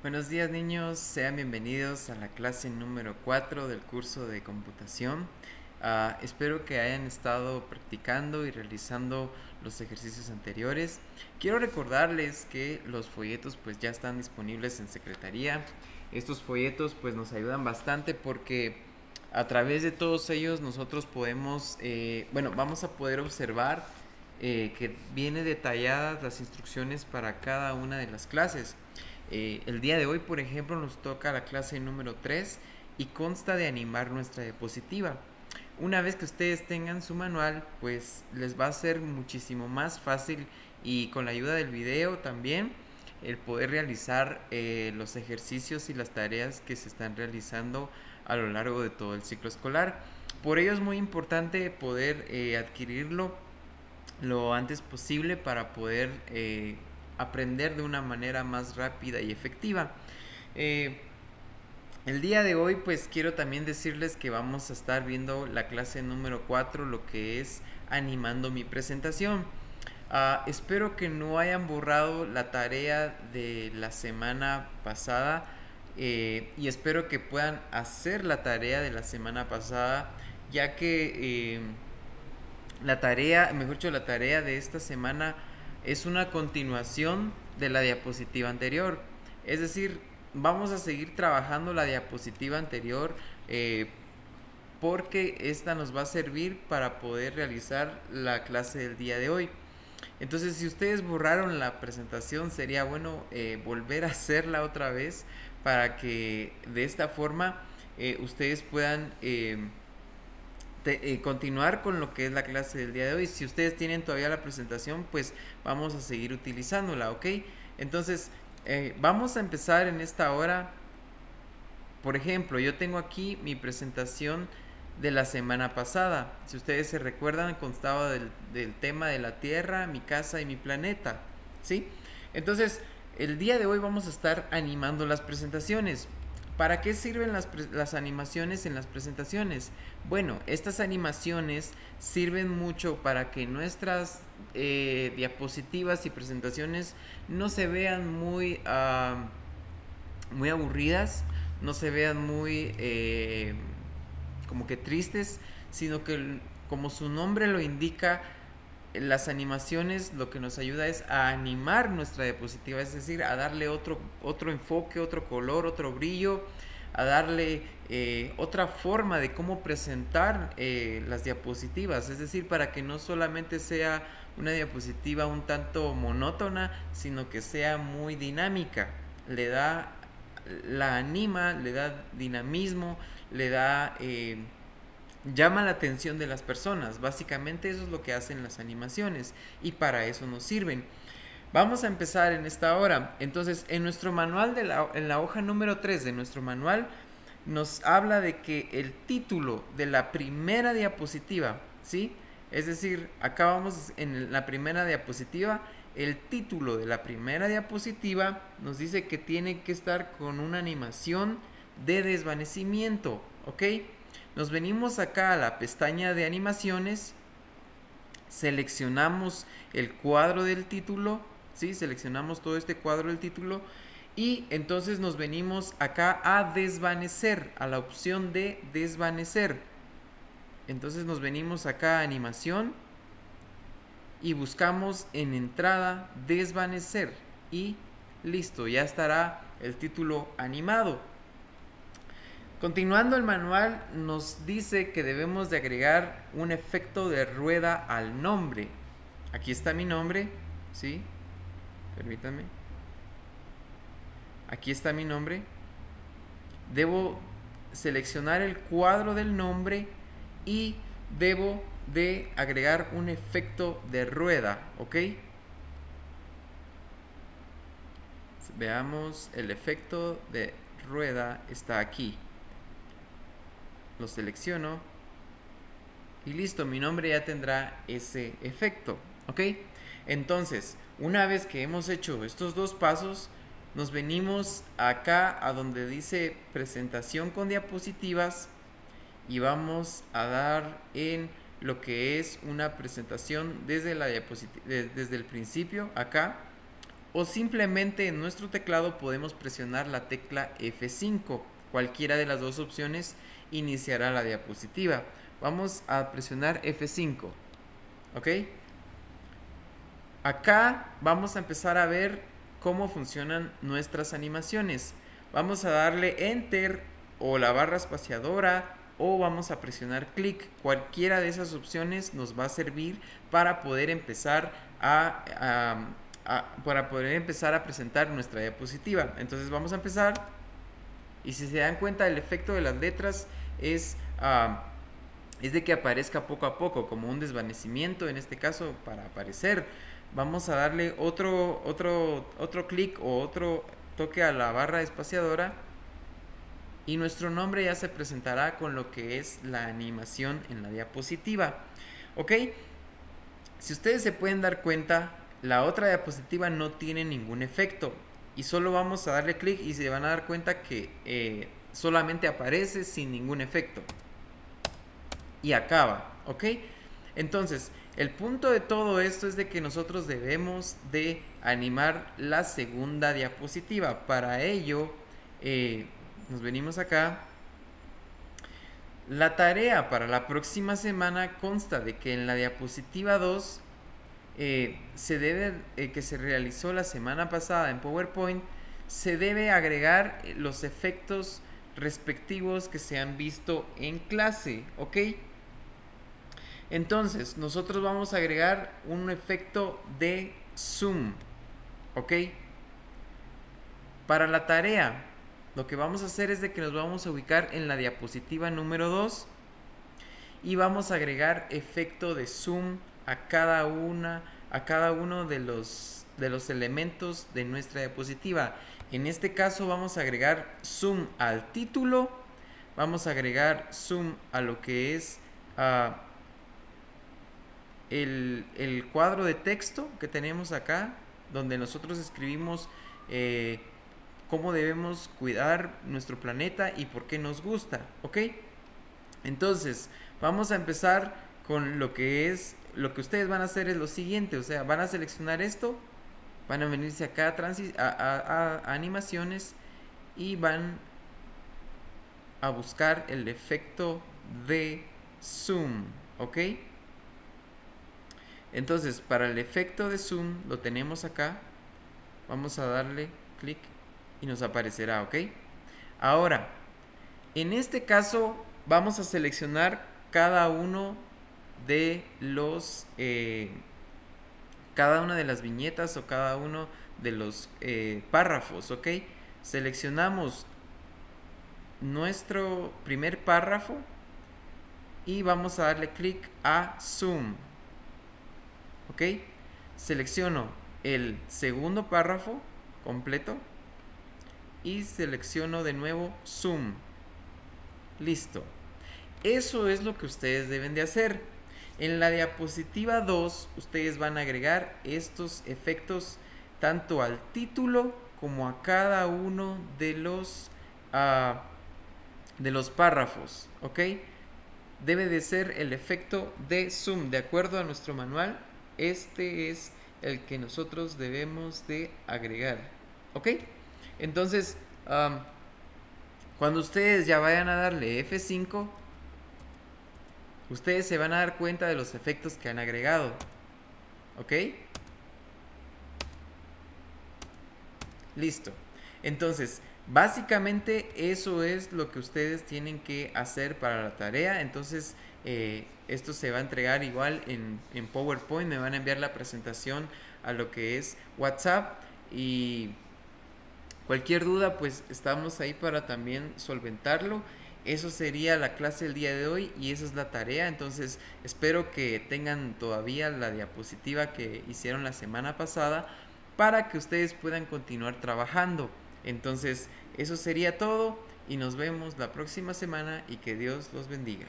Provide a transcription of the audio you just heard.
Buenos días niños, sean bienvenidos a la clase número 4 del curso de computación. Ah, espero que hayan estado practicando y realizando los ejercicios anteriores. Quiero recordarles que los folletos pues ya están disponibles en secretaría. Estos folletos pues nos ayudan bastante porque a través de todos ellos nosotros podemos, eh, bueno, vamos a poder observar eh, que viene detalladas las instrucciones para cada una de las clases. Eh, el día de hoy, por ejemplo, nos toca la clase número 3 y consta de animar nuestra diapositiva. Una vez que ustedes tengan su manual, pues les va a ser muchísimo más fácil y con la ayuda del video también el poder realizar eh, los ejercicios y las tareas que se están realizando a lo largo de todo el ciclo escolar. Por ello es muy importante poder eh, adquirirlo lo antes posible para poder aprender de una manera más rápida y efectiva. Eh, el día de hoy pues quiero también decirles que vamos a estar viendo la clase número 4, lo que es animando mi presentación. Ah, espero que no hayan borrado la tarea de la semana pasada eh, y espero que puedan hacer la tarea de la semana pasada ya que eh, la tarea, mejor dicho, la tarea de esta semana es una continuación de la diapositiva anterior. Es decir, vamos a seguir trabajando la diapositiva anterior eh, porque esta nos va a servir para poder realizar la clase del día de hoy. Entonces, si ustedes borraron la presentación, sería bueno eh, volver a hacerla otra vez para que de esta forma eh, ustedes puedan eh, continuar con lo que es la clase del día de hoy. Si ustedes tienen todavía la presentación, pues vamos a seguir utilizándola, ¿ok? Entonces, eh, vamos a empezar en esta hora. Por ejemplo, yo tengo aquí mi presentación de la semana pasada. Si ustedes se recuerdan, constaba del, del tema de la Tierra, mi casa y mi planeta, ¿sí? Entonces, el día de hoy vamos a estar animando las presentaciones. ¿Para qué sirven las, animaciones en las presentaciones? Bueno, estas animaciones sirven mucho para que nuestras eh, diapositivas y presentaciones no se vean muy, ah, muy aburridas, no se vean muy eh, como que tristes, sino que como su nombre lo indica, las animaciones lo que nos ayuda es a animar nuestra diapositiva, es decir, a darle otro, otro enfoque, otro color, otro brillo, a darle eh, otra forma de cómo presentar eh, las diapositivas, es decir, para que no solamente sea una diapositiva un tanto monótona, sino que sea muy dinámica, le da, la anima, le da dinamismo, le da... Eh, llama la atención de las personas. Básicamente eso es lo que hacen las animaciones y para eso nos sirven. Vamos a empezar en esta hora. Entonces, en nuestro manual, de la, en la hoja número 3 de nuestro manual, nos habla de que el título de la primera diapositiva, ¿sí? Es decir, acá vamos en la primera diapositiva, el título de la primera diapositiva nos dice que tiene que estar con una animación de desvanecimiento, ¿ok? Nos venimos acá a la pestaña de animaciones, seleccionamos el cuadro del título, ¿sí? Seleccionamos todo este cuadro del título y entonces nos venimos acá a desvanecer, a la opción de desvanecer. Entonces nos venimos acá a animación y buscamos en entrada desvanecer y listo, ya estará el título animado. Continuando el manual nos dice que debemos de agregar un efecto de rueda al nombre. Aquí está mi nombre, ¿sí? Permítanme. Aquí está mi nombre. Debo seleccionar el cuadro del nombre y debo de agregar un efecto de rueda, ¿ok? Veamos, el efecto de rueda está aquí lo selecciono y listo, mi nombre ya tendrá ese efecto, ¿ok? Entonces, una vez que hemos hecho estos dos pasos, nos venimos acá a donde dice presentación con diapositivas y vamos a dar en lo que es una presentación desde la desde el principio acá o simplemente en nuestro teclado podemos presionar la tecla F5. Cualquiera de las dos opciones iniciará la diapositiva. Vamos a presionar F5. ¿Ok? Acá vamos a empezar a ver cómo funcionan nuestras animaciones. Vamos a darle Enter o la barra espaciadora o vamos a presionar clic. Cualquiera de esas opciones nos va a servir para poder empezar a, para poder empezar a presentar nuestra diapositiva. Entonces vamos a empezar y si se dan cuenta el efecto de las letras es, es de que aparezca poco a poco como un desvanecimiento en este caso para aparecer. Vamos a darle otro, otro, otro clic o otro toque a la barra espaciadora y nuestro nombre ya se presentará con lo que es la animación en la diapositiva. ¿Ok? Si ustedes se pueden dar cuenta, la otra diapositiva no tiene ningún efecto y solo vamos a darle clic y se van a dar cuenta que eh, solamente aparece sin ningún efecto y acaba, ¿ok? Entonces, el punto de todo esto es de que nosotros debemos de animar la segunda diapositiva. Para ello, eh, nos venimos acá. La tarea para la próxima semana consta de que en la diapositiva 2 eh, se debe, eh, que se realizó la semana pasada en PowerPoint, se debe agregar los efectos respectivos que se han visto en clase, ¿ok? Entonces, nosotros vamos a agregar un efecto de zoom, ¿ok? Para la tarea, lo que vamos a hacer es de que nos vamos a ubicar en la diapositiva número 2 y vamos a agregar efecto de zoom a cada una a cada uno de los de los elementos de nuestra diapositiva. En este caso vamos a agregar zoom al título, vamos a agregar zoom a lo que es ah, el, cuadro de texto que tenemos acá, donde nosotros escribimos eh, cómo debemos cuidar nuestro planeta y por qué nos gusta, ¿ok? Entonces, vamos a empezar con lo que es, lo que ustedes van a hacer es lo siguiente, o sea, van a seleccionar esto, van a venirse acá a, animaciones y van a buscar el efecto de zoom, ¿ok? Entonces, para el efecto de zoom lo tenemos acá. Vamos a darle clic y nos aparecerá, ¿ok? Ahora, en este caso vamos a seleccionar cada uno de los, eh, cada una de las viñetas o cada uno de los eh, párrafos, ¿ok? Seleccionamos nuestro primer párrafo y vamos a darle clic a Zoom, ¿ok? Selecciono el segundo párrafo completo y selecciono de nuevo zoom. Listo. Eso es lo que ustedes deben de hacer. En la diapositiva 2 ustedes van a agregar estos efectos tanto al título como a cada uno de los ah, de los párrafos, ¿ok? Debe de ser el efecto de zoom, de acuerdo a nuestro manual. Este es el que nosotros debemos de agregar, ¿ok? Entonces, cuando ustedes ya vayan a darle F5, ustedes se van a dar cuenta de los efectos que han agregado. ¿Ok? Listo. Entonces, básicamente eso es lo que ustedes tienen que hacer para la tarea. Entonces, eh, esto se va a entregar igual en, en PowerPoint. Me van a enviar la presentación a lo que es WhatsApp. Y Cualquier duda, pues estamos ahí para también solventarlo. Eso sería la clase del día de hoy y esa es la tarea. Entonces espero que tengan todavía la diapositiva que hicieron la semana pasada para que ustedes puedan continuar trabajando. Entonces eso sería todo y nos vemos la próxima semana y que Dios los bendiga.